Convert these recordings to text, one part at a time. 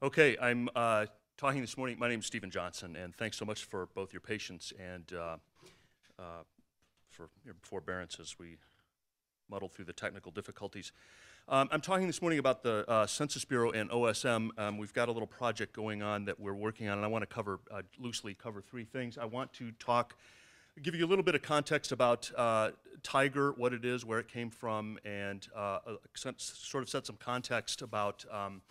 Okay, I'm uh, talking this morning. My name is Steven Johnson, and thanks so much for both your patience and uh, uh, for your forbearance as we muddle through the technical difficulties. Um, I'm talking this morning about the uh, Census Bureau and OSM. Um, we've got a little project going on that we're working on, and I want to cover uh, loosely cover three things. I want to talk, give you a little bit of context about uh, Tiger, what it is, where it came from, and sort of set some context about um,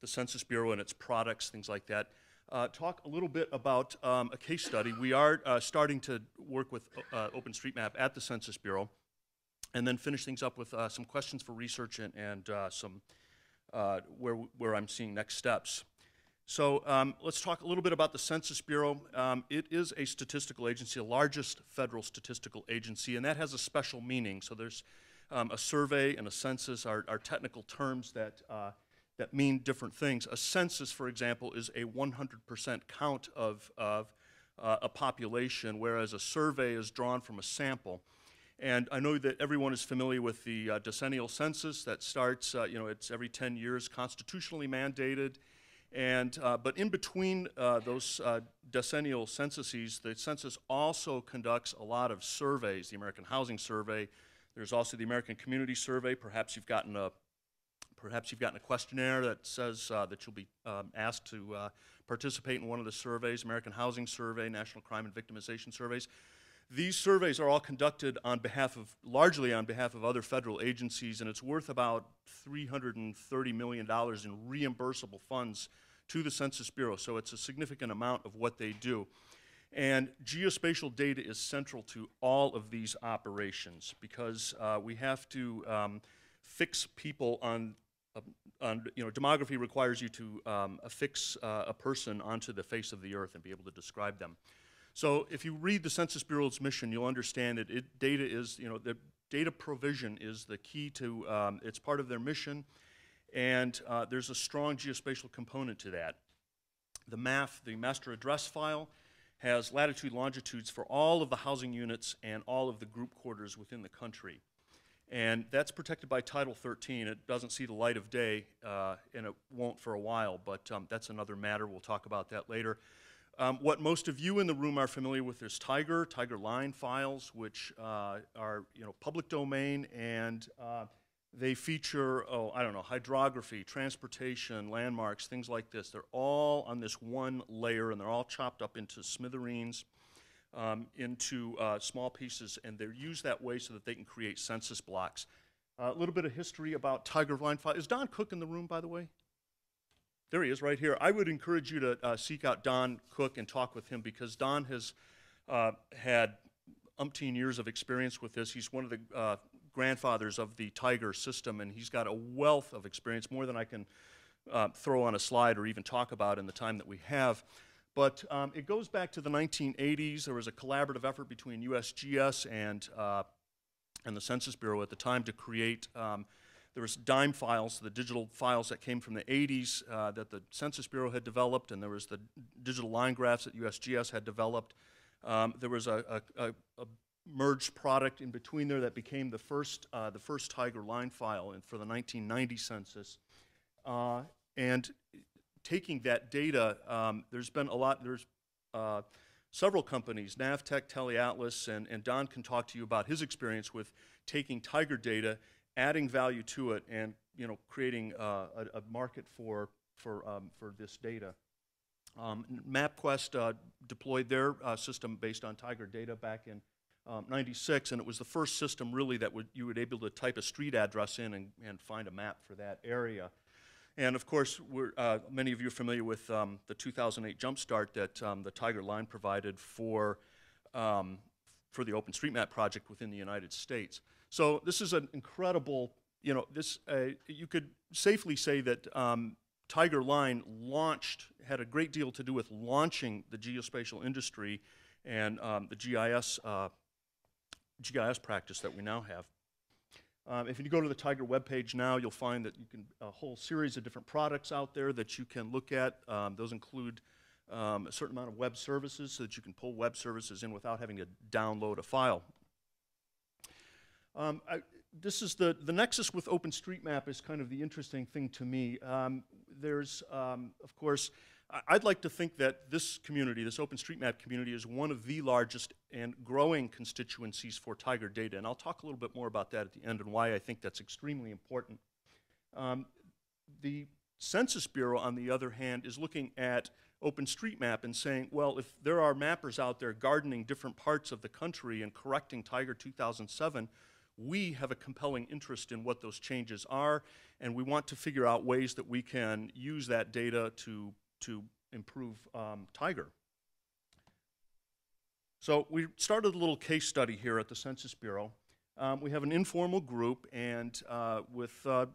the Census Bureau and its products, things like that. Uh, talk a little bit about um, a case study. We are uh, starting to work with uh, OpenStreetMap at the Census Bureau and then finish things up with uh, some questions for research and, and uh, some uh, where, where I'm seeing next steps. So um, let's talk a little bit about the Census Bureau. Um, it is a statistical agency, the largest federal statistical agency, and that has a special meaning. So there's um, a survey and a census are, are technical terms that, uh, that mean different things. A census, for example, is a 100% count of, of uh, a population, whereas a survey is drawn from a sample. And I know that everyone is familiar with the uh, decennial census that starts, uh, you know, it's every 10 years, constitutionally mandated. And, uh, but in between uh, those uh, decennial censuses, the census also conducts a lot of surveys, the American Housing Survey. There's also the American Community Survey. Perhaps you've gotten a, perhaps you've gotten a questionnaire that says uh, that you'll be um, asked to participate in one of the surveys, American Housing Survey, National Crime and Victimization Surveys. These surveys are all conducted on behalf of, largely on behalf of other federal agencies, and it's worth about $330 million in reimbursable funds to the Census Bureau. So it's a significant amount of what they do. And geospatial data is central to all of these operations because uh, we have to um, fix people on, on, you know, demography requires you to um, affix uh, a person onto the face of the earth and be able to describe them. So if you read the Census Bureau's mission, you'll understand that it, data is, you know, the data provision is the key to, um, it's part of their mission, and uh, there's a strong geospatial component to that. The MAF, the master address file, has latitude longitudes for all of the housing units and all of the group quarters within the country. And that's protected by Title 13. It doesn't see the light of day, uh, and it won't for a while, but um, that's another matter. We'll talk about that later. Um, what most of you in the room are familiar with is Tiger, Tiger line files, which uh, are you know public domain and uh, they feature, oh, I don't know, hydrography, transportation, landmarks, things like this. They're all on this one layer and they're all chopped up into smithereens, um, into uh, small pieces, and they're used that way so that they can create census blocks. A little bit of history about Tiger file. Is Don Cook in the room, by the way? There he is right here. I would encourage you to uh, seek out Don Cook and talk with him because Don has uh, had umpteen years of experience with this. He's one of the uh, grandfathers of the Tiger system, and he's got a wealth of experience, more than I can uh, throw on a slide or even talk about in the time that we have. But um, it goes back to the 1980s. There was a collaborative effort between USGS and, uh, and the Census Bureau at the time to create um, there was DIME files, the digital files that came from the 80s uh, that the Census Bureau had developed, and there was the digital line graphs that USGS had developed. Um, there was a, a, a, merged product in between there that became the first, uh, the first Tiger line file for the 1990 census. Uh, and taking that data, um, there's been a lot, there's uh, several companies, Navteq, TeleAtlas, and, and Don can talk to you about his experience with taking Tiger data adding value to it and you know creating uh, a, a, market for for um, for this data. Um, MapQuest uh, deployed their uh, system based on Tiger data back in um, 96, and it was the first system really that would, you would able to type a street address in and, and find a map for that area. And of course, uh, many of you are familiar with um, the 2008 jumpstart that um, the Tiger line provided for, um, for the OpenStreetMap project within the United States. So this is an incredible, you know, this, uh, you could safely say that um, Tiger Line launched, had a great deal to do with launching the geospatial industry and um, the GIS, uh, GIS practice that we now have. Um, if you go to the Tiger webpage now, you'll find that you can a whole series of different products out there that you can look at. Um, those include um, a certain amount of web services so that you can pull web services in without having to download a file. Um, I, this is the, the nexus with OpenStreetMap is kind of the interesting thing to me. Um, there's, um, of course, I'd like to think that this community, this OpenStreetMap community, is one of the largest and growing constituencies for Tiger data. And I'll talk a little bit more about that at the end and why I think that's extremely important. Um, the Census Bureau, on the other hand, is looking at OpenStreetMap and saying, well, if there are mappers out there gardening different parts of the country and correcting Tiger 2007, we have a compelling interest in what those changes are, and we want to figure out ways that we can use that data to, to improve um, Tiger. So we started a little case study here at the Census Bureau. Um, we have an informal group, and uh, with uh,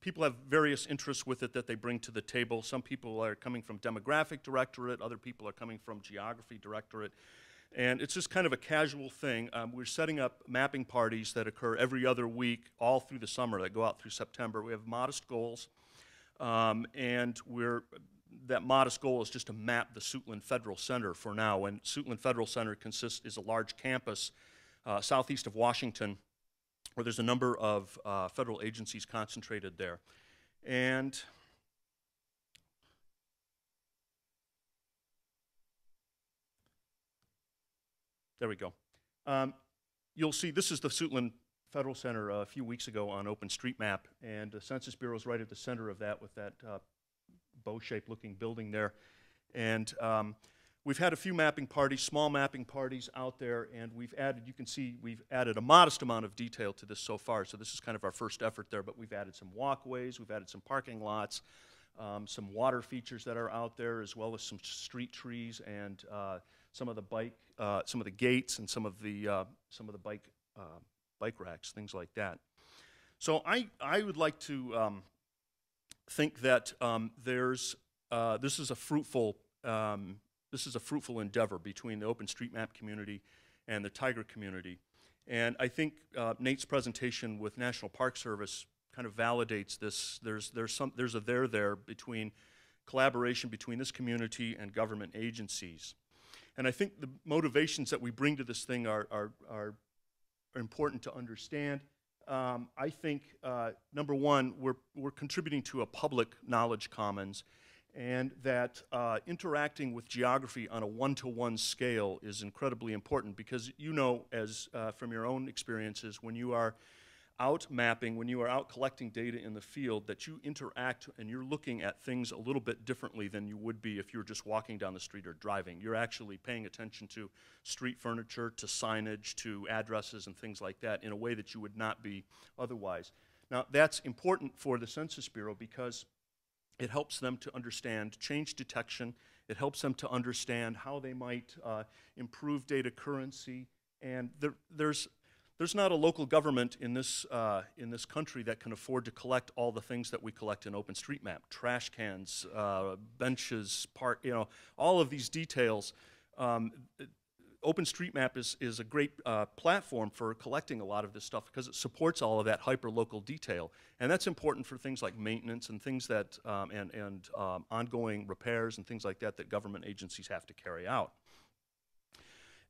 people have various interests with it that they bring to the table. Some people are coming from demographic directorate, other people are coming from geography directorate. And it's just kind of a casual thing. Um, we're setting up mapping parties that occur every other week, all through the summer, that go out through September. We have modest goals, um, and we're that modest goal is just to map the Suitland Federal Center for now. And Suitland Federal Center consists is a large campus uh, southeast of Washington, where there's a number of uh, federal agencies concentrated there. And there we go. Um, you'll see this is the Suitland Federal Center uh, a few weeks ago on OpenStreetMap, and the Census Bureau is right at the center of that with that uh, bow-shaped looking building there. And um, we've had a few mapping parties, small mapping parties out there, and we've added, you can see we've added a modest amount of detail to this so far. So this is kind of our first effort there, but we've added some walkways, we've added some parking lots, um, some water features that are out there, as well as some street trees and uh, some of the bike, uh, some of the gates and some of the, uh, some of the bike, uh, bike racks, things like that. So I, I would like to um, think that um, there's, uh, this is a fruitful, um, this is a fruitful endeavor between the OpenStreetMap community and the Tiger community. And I think uh, Nate's presentation with National Park Service kind of validates this. There's, there's, some, there's a there there between collaboration between this community and government agencies. And I think the motivations that we bring to this thing are, are, are important to understand um, I think, uh, number one, we're, we're contributing to a public knowledge commons, and that uh, interacting with geography on a one-to-one scale is incredibly important because you know, as uh, from your own experiences, when you are out mapping, when you are out collecting data in the field, that you interact and you're looking at things a little bit differently than you would be if you were just walking down the street or driving. You're actually paying attention to street furniture, to signage, to addresses and things like that in a way that you would not be otherwise. Now, that's important for the Census Bureau because it helps them to understand change detection. It helps them to understand how they might uh, improve data currency. And there, there's there's not a local government in this, uh, in this country that can afford to collect all the things that we collect in OpenStreetMap. Trash cans, uh, benches, park, you know, all of these details. Um, OpenStreetMap is, is a great uh, platform for collecting a lot of this stuff because it supports all of that hyper-local detail. And that's important for things like maintenance and things that, um, and, and um, ongoing repairs and things like that that government agencies have to carry out.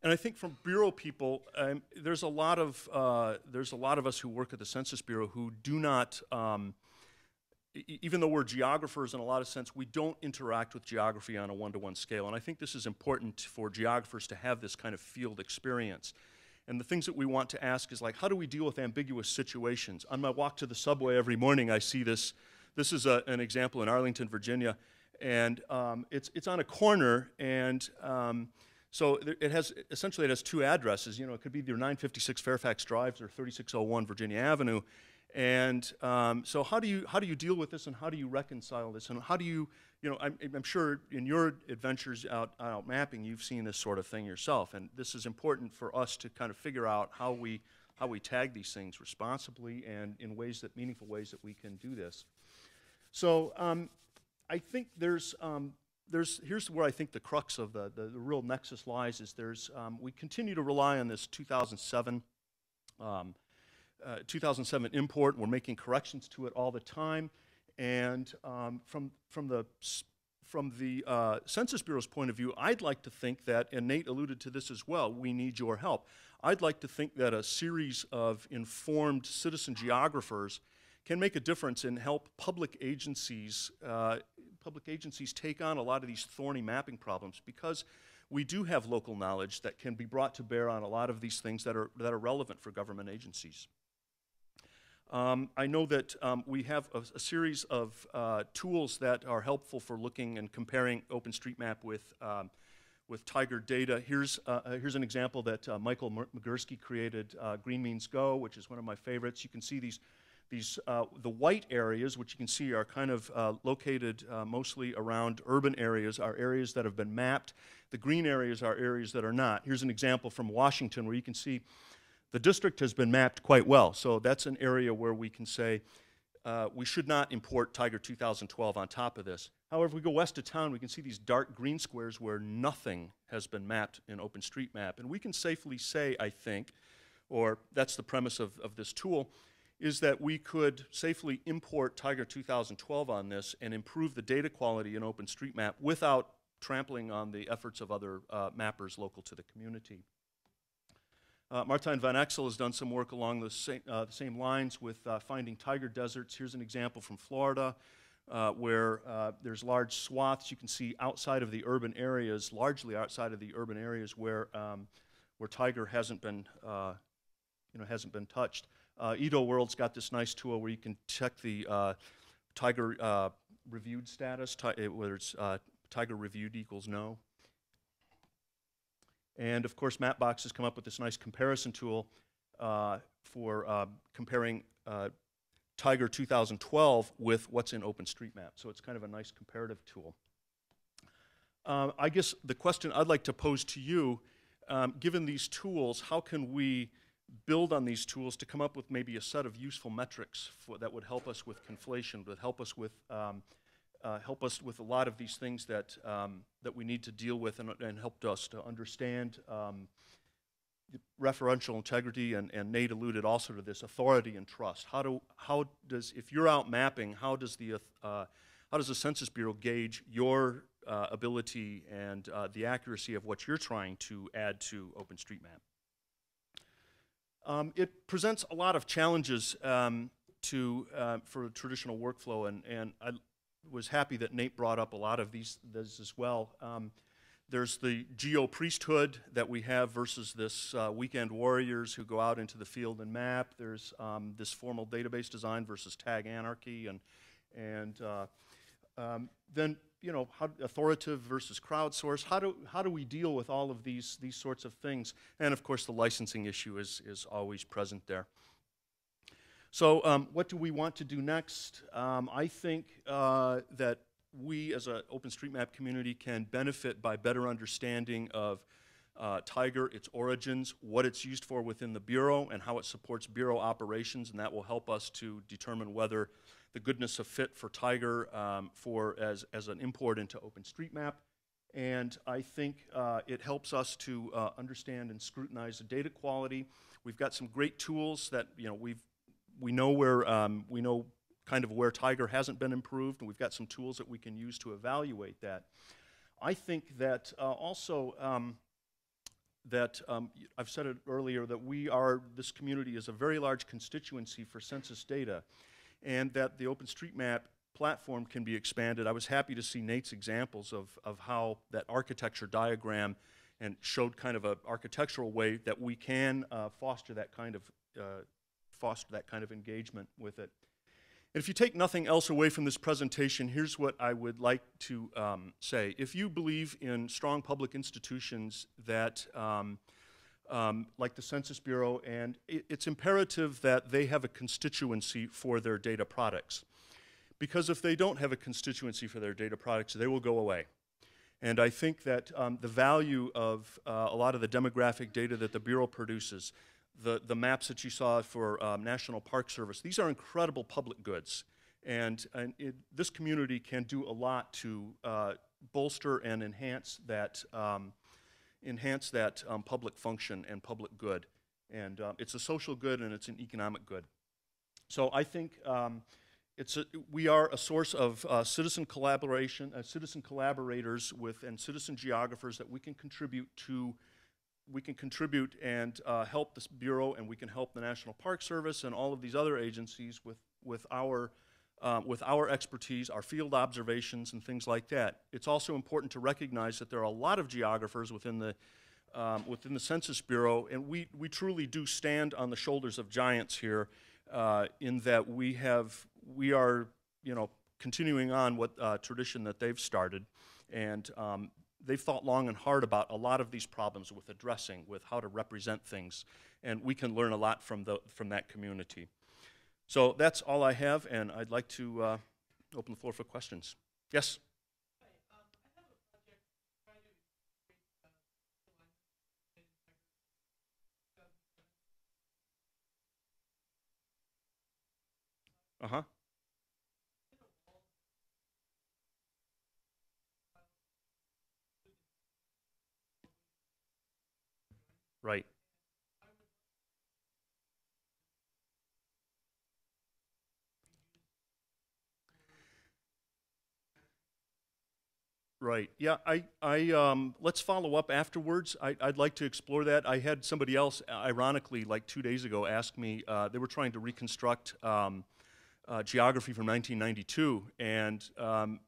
And I think from bureau people, um, there's a lot of uh, there's a lot of us who work at the Census Bureau who do not, um, e even though we're geographers in a lot of sense, we don't interact with geography on a one-to-one -one scale. And I think this is important for geographers to have this kind of field experience. And the things that we want to ask is like, how do we deal with ambiguous situations? On my walk to the subway every morning, I see this. This is a, an example in Arlington, Virginia, and um, it's it's on a corner and. So it has essentially it has two addresses. You know, it could be your 956 Fairfax Drive or 3601 Virginia Avenue. And um, so how do you how do you deal with this, and how do you reconcile this, and how do you you know I'm, I'm sure in your adventures out out mapping you've seen this sort of thing yourself, and this is important for us to kind of figure out how we how we tag these things responsibly and in ways that meaningful ways that we can do this. So um, I think there's um, there's, here's where I think the crux of the, the, the real nexus lies is there's, um, we continue to rely on this 2007, um, uh, 2007 import. We're making corrections to it all the time. And um, from, from the, from the uh, Census Bureau's point of view, I'd like to think that, and Nate alluded to this as well, we need your help. I'd like to think that a series of informed citizen geographers can make a difference and help public agencies uh, public agencies take on a lot of these thorny mapping problems because we do have local knowledge that can be brought to bear on a lot of these things that are, that are relevant for government agencies. Um, I know that um, we have a, a series of uh, tools that are helpful for looking and comparing OpenStreetMap with, um, with Tiger data. Here's, uh, uh here's an example that uh, Michael Migurski created, uh, Green Means Go, which is one of my favorites. You can see these, these uh, the white areas, which you can see are kind of located mostly around urban areas, are areas that have been mapped. The green areas are areas that are not. Here's an example from Washington where you can see the district has been mapped quite well, so that's an area where we can say uh, we should not import Tiger 2012 on top of this. However, if we go west of town, we can see these dark green squares where nothing has been mapped in OpenStreetMap. And we can safely say, I think, or that's the premise of, of this tool, is that we could safely import Tiger 2012 on this and improve the data quality in OpenStreetMap without trampling on the efforts of other uh, mappers local to the community. Uh, van Exel has done some work along the same, uh, the same lines with uh, finding tiger deserts. Here's an example from Florida uh, where uh, there's large swaths you can see outside of the urban areas, largely outside of the urban areas where, um, where tiger hasn't been, you know, hasn't been touched. ITO World's got this nice tool where you can check the tiger reviewed status, whether it's tiger reviewed equals no. And of course, Mapbox has come up with this nice comparison tool uh, for uh, comparing uh, Tiger 2012 with what's in OpenStreetMap. So it's kind of a nice comparative tool. Uh, I guess the question I'd like to pose to you, um, given these tools, how can we build on these tools to come up with maybe a set of useful metrics for, that would help us with conflation, would help us with um, uh, help us with a lot of these things that, um, that we need to deal with and, and helped us to understand um, referential integrity, and, and Nate alluded also to this, authority and trust. How, do, how does, if you're out mapping, how does the, uh, how does the Census Bureau gauge your uh, ability and uh, the accuracy of what you're trying to add to OpenStreetMap? Um, it presents a lot of challenges um, to, uh, for traditional workflow, and, and I, was happy that Nate brought up a lot of these, these as well. Um, there's the geo priesthood that we have versus this uh, weekend warriors who go out into the field and map. There's um, this formal database design versus tag anarchy, and and uh, um, then you know how, authoritative versus crowdsource. How do how do we deal with all of these these sorts of things? And of course, the licensing issue is is always present there. So um, what do we want to do next? Um, I think uh, that we as an OpenStreetMap community can benefit by better understanding of uh, Tiger, its origins, what it's used for within the Bureau, and how it supports Bureau operations, and that will help us to determine whether the goodness of fit for Tiger um, for as, as an import into OpenStreetMap. And I think uh, it helps us to uh, understand and scrutinize the data quality. We've got some great tools that you know we've we know where um, we know kind of where Tiger hasn't been improved, and we've got some tools that we can use to evaluate that. I think that uh, also um, that um, I've said it earlier that we are this community is a very large constituency for census data, and that the OpenStreetMap platform can be expanded. I was happy to see Nate's examples of, of how that architecture diagram and showed kind of an architectural way that we can uh, foster that kind of uh, foster that kind of engagement with it. And if you take nothing else away from this presentation, here's what I would like to um, say. If you believe in strong public institutions that, um, um, like the Census Bureau, and it, it's imperative that they have a constituency for their data products. Because if they don't have a constituency for their data products, they will go away. And I think that um, the value of uh, a lot of the demographic data that the Bureau produces, the, the maps that you saw for um, National Park Service, these are incredible public goods. And, and it, this community can do a lot to uh, bolster and enhance that, um, enhance that um, public function and public good. And uh, it's a social good and it's an economic good. So I think um, it's a, we are a source of uh, citizen collaboration, uh, citizen collaborators with, and citizen geographers that we can contribute to we can contribute and uh, help this Bureau and we can help the National Park Service and all of these other agencies with, with our uh, with our expertise, our field observations, and things like that. It's also important to recognize that there are a lot of geographers within the um, within the Census Bureau, and we, we truly do stand on the shoulders of giants here uh, in that we have, we are, you know, continuing on what uh, tradition that they've started. And um, they've thought long and hard about a lot of these problems with addressing, with how to represent things. And we can learn a lot from, the, from that community. So that's all I have, and I'd like to uh, open the floor for questions. Yes? Uh huh. Right. Right. Yeah. I. I. Um, let's follow up afterwards. I, would like to explore that. I had somebody else, ironically, like two days ago, ask me. Uh, they were trying to reconstruct um, uh, geography from 1992, and um,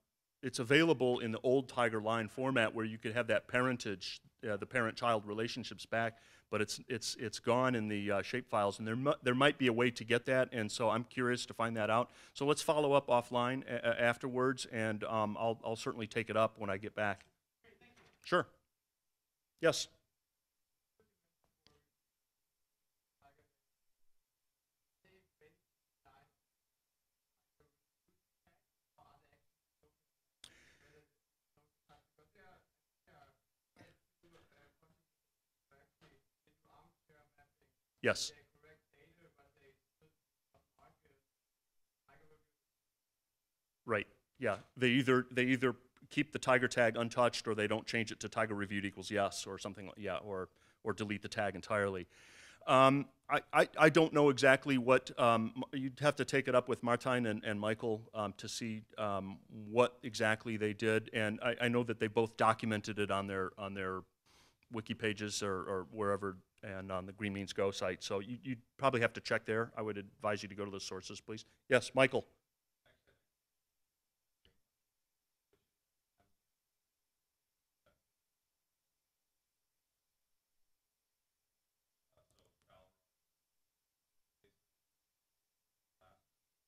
it's available in the old Tiger Line format where you could have that parentage, uh, the parent-child relationships back, but it's it's it's gone in the uh, shape files, and there mu- there might be a way to get that, and so I'm curious to find that out. So let's follow up offline a- afterwards, and um, I'll I'll certainly take it up when I get back. Sure. Yes. Yes. Right. Yeah. They either they either keep the tiger tag untouched or they don't change it to tiger reviewed equals yes or something like yeah or or delete the tag entirely. Um, I, I, I, don't know exactly what um, you'd have to take it up with Martijn and, and Michael um, to see um, what exactly they did, and I, I, know that they both documented it on their on their wiki pages or, or wherever and on the Green Means Go site. So you, would probably have to check there. I would advise you to go to those sources, please. Yes, Michael. Yeah, good. Yes, we're in the front. Have you, sim- have you thought about simplifying the tags so that newer editors, for example, people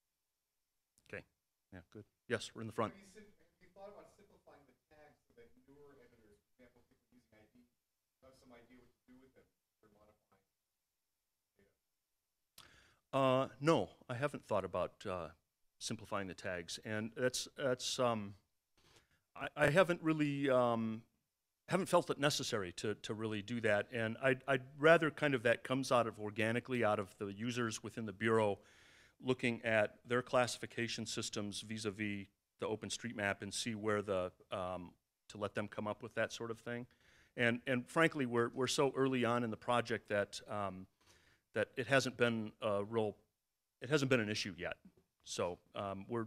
using ID, have some idea what to do with them for modifying data? Uh, no, I haven't thought about uh, simplifying the tags, and that's that's um, I, I haven't really um, haven't felt it necessary to to really do that, and I'd, I'd rather kind of that comes out of organically out of the users within the bureau looking at their classification systems vis-a-vis the OpenStreetMap and see where the, um, to let them come up with that sort of thing. And, and frankly, we're, we're so early on in the project that, um, that it hasn't been a real, it hasn't been an issue yet. So um, we're,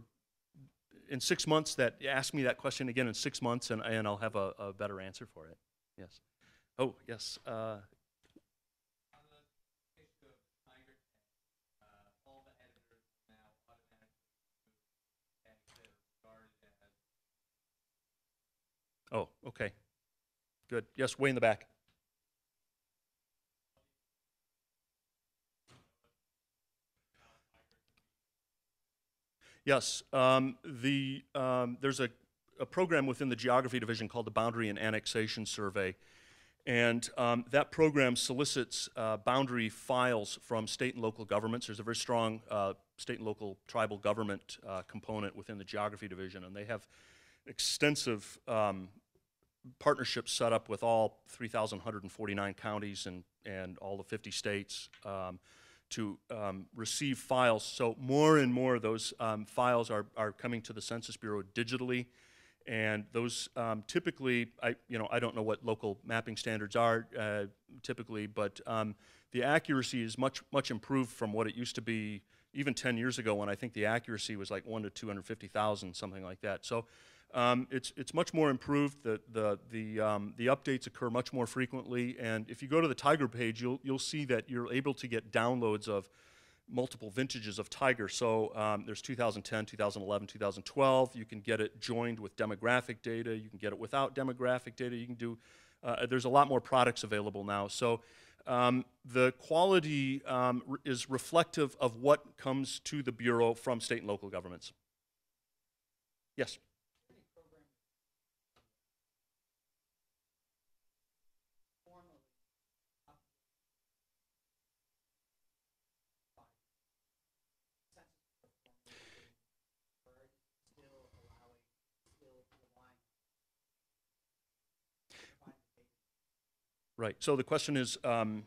in six months, that, ask me that question again in six months and, and I'll have a, a better answer for it. Yes. Oh, yes. Uh, Oh, okay. Good. Yes, way in the back. Yes, um, the, um, there's a, a, program within the Geography Division called the Boundary and Annexation Survey. And um, that program solicits uh, boundary files from state and local governments. There's a very strong uh, state and local tribal government uh, component within the Geography Division, and they have extensive um, partnerships set up with all 3,149 counties and, and all the 50 states um, to um, receive files. So more and more of those um, files are, are coming to the Census Bureau digitally. And those um, typically, I, you know, I don't know what local mapping standards are uh, typically, but um, the accuracy is much, much improved from what it used to be even 10 years ago when I think the accuracy was like 1 to 250,000, something like that. So Um, it's, it's much more improved. The, the, the, um, the updates occur much more frequently. And if you go to the Tiger page, you'll, you'll see that you're able to get downloads of multiple vintages of Tiger. So um, there's 2010, 2011, 2012. You can get it joined with demographic data. You can get it without demographic data. You can do, uh, there's a lot more products available now. So um, the quality um, is reflective of what comes to the Bureau from state and local governments. Yes? Right. So the question is, um,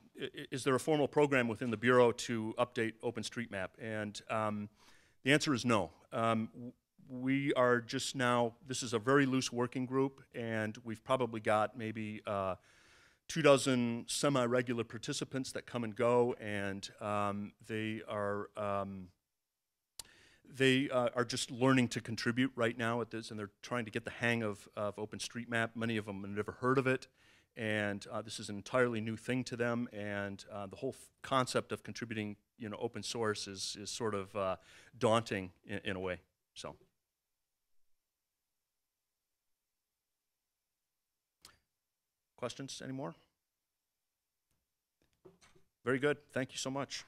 is there a formal program within the Bureau to update OpenStreetMap? And um, the answer is no. Um, we are just now, this is a very loose working group, and we've probably got maybe uh, two dozen semi-regular participants that come and go, and um, they are um, they uh, are just learning to contribute right now at this, and they're trying to get the hang of, of OpenStreetMap. Many of them have never heard of it, and uh, this is an entirely new thing to them. And uh, the whole concept of contributing, you know, open source is is sort of uh, daunting in, in a way. So. Questions anymore? Very good. Thank you so much.